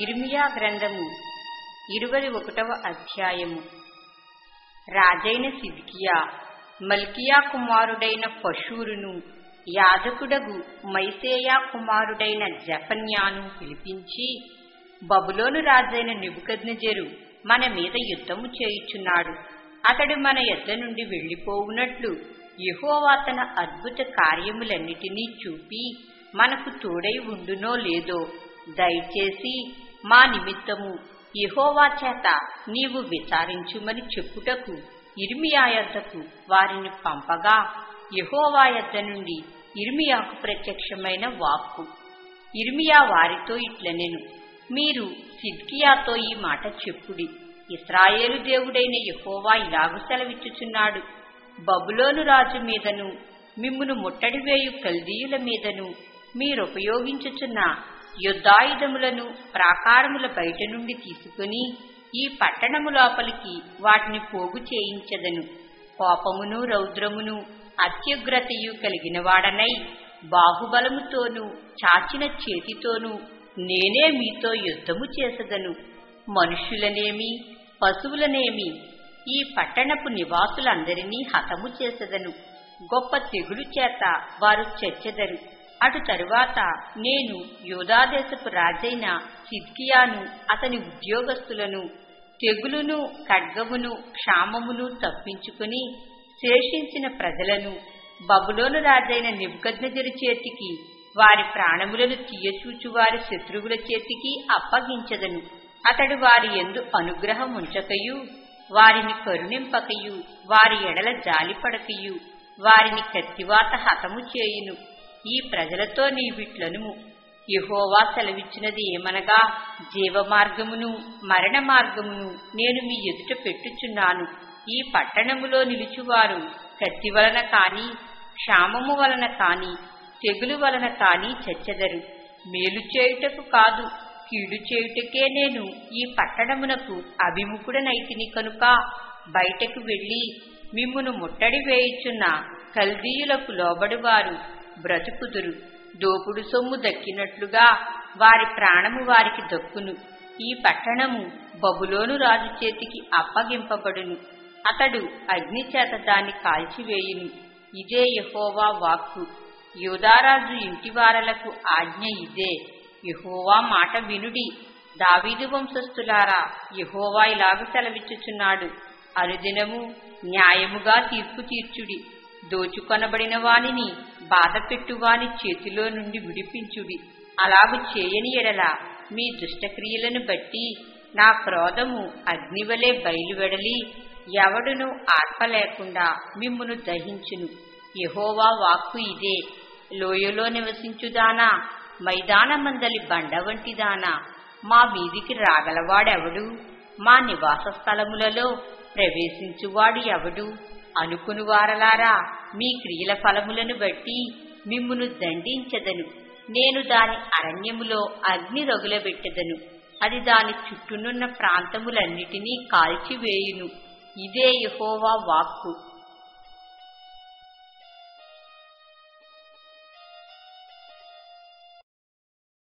ఇర్మియా గ్రంథము ఇరవై ఒకటవ అధ్యాయము. రాజైన సిద్కియా మల్కియా కుమారుడైన పశూరును యాజకుడగు మైసేయా కుమారుడైన జపన్యాను పిలిపించి బబులోను రాజైన నిబుకద్నెజరు మన మీద యుద్ధము చేయుచున్నాడు. అతడు మన యొద్ద నుండి వెళ్ళిపోవునట్లు యహోవా తన అద్భుత కార్యములన్నిటినీ చూపి మనకు తోడై ఉండునో లేదో దయచేసి మా నిమిత్తము ఇహోవా చేత నీవు విచారించుమని చెప్పుటకు ఇర్మియా యొద్దకు వారిని పంపగా యెహోవా యొద్ద నుండి ఇర్మియాకు ప్రత్యక్షమైన వాక్కు. ఇర్మియా వారితో ఇట్లనెను మీరు సిద్కియాతో ఈ మాట చెప్పుడి. ఇస్రాయేలు దేవుడైన యహోవా ఇలాగు సెలవిచ్చుచున్నాడు. బబులోను రాజు మీదను మిమ్మును ముట్టడివేయు కల్దీయుల మీదను మీరుపయోగించుచున్న యుద్ధాయుధములను ప్రాకారముల బయట నుండి తీసుకుని ఈ పట్టణము లోపలికి వాటిని పోగు చేయించదను. కోపమును రౌద్రమును అత్యుగ్రతయు కలిగిన వాడనై బాహుబలముతోనూ చాచిన చేతితోనూ నేనే మీతో యుద్ధము చేసదను. మనుష్యులనేమి పశువులనేమి ఈ పట్టణపు నివాసులందరినీ హతము చేసదను. గొప్ప తెగులు చేత వారు చచ్చెదరు అటు తరువాత నేను యూదాదేశపు రాజైన సిద్కియాను అతని ఉద్యోగస్తులను తెగులును ఖడ్గమును క్షామమును తప్పించుకుని శేషించిన ప్రజలను బబులోను రాజైన నిబుకద్నెజరు చేతికి వారి ప్రాణములను తీయచూచు వారి శత్రువుల చేతికి అప్పగించదను. అతడు వారి ఎందు అనుగ్రహం ఉంచకయు వారిని కరుణింపకయు వారి ఎడల జాలిపడకయు వారిని కత్తివాత హతము చేయును. ఈ ప్రజలతో నీ నీవిట్లనుము యహోవా సెలవిచ్చినది ఏమనగా జీవమార్గమును మరణ మార్గమును నేను మీ ఎదుట పెట్టుచున్నాను. ఈ పట్టణములో నిలుచువారు కత్తి వలన కాని క్షామము వలన కాని తెగులు వలన కాని చచ్చెదరు. మేలు చేయుటకు కాదు కీడు చేయుటకే నేను ఈ పట్టణమునకు అభిముఖుడనైతిని కనుక బయటకు వెళ్ళి మిమ్మును ముట్టడి వేయుచున్న కల్దీయులకు లోబడివారు బ్రతుకుదురు. దోపుడు సొమ్ము దక్కినట్లుగా వారి ప్రాణము వారికి దక్కును. ఈ పట్టణము బబులోను రాజు చేతికి అప్పగింపబడును. అతడు అగ్నిచేత దాన్ని కాల్చివేయును. ఇదే యహోవా వాక్కు. యోధారాజు ఇంటివారలకు ఆజ్ఞ ఇదే. యహోవా మాట వినుడి. దావీదు వంశస్థులారా యహోవా ఇలాగ సెలవిచ్చుచున్నాడు. అనుదినము న్యాయముగా తీర్పు తీర్చుడి. దోచుకొనబడిన వానిని బాధ పెట్టువాని చేతిలో నుండి విడిపించుడి. అలాగు చేయని ఎడల మీ దుష్టక్రియలను బట్టి నా క్రోధము అగ్నివలే బయలువెడలి ఎవడును ఆర్పలేకుండా మిమ్మును దహించును. యహోవా వాక్కు ఇదే. లోయలో నివసించుదానా? మైదానమందలి బండ వంటిదానా? మా వీధికి రాగలవాడెవడు? మా నివాస స్థలములలో ప్రవేశించువాడు ఎవడు? అనుకుని వారలారా మీ క్రియల ఫలములను బట్టి మిమ్మును దండించదను. నేను దాని అరణ్యములో అగ్ని రగులబెట్టెదను. అది దాని చుట్టూనున్న ప్రాంతములన్నిటినీ కాల్చివేయును. ఇదే యహోవా వాక్కు.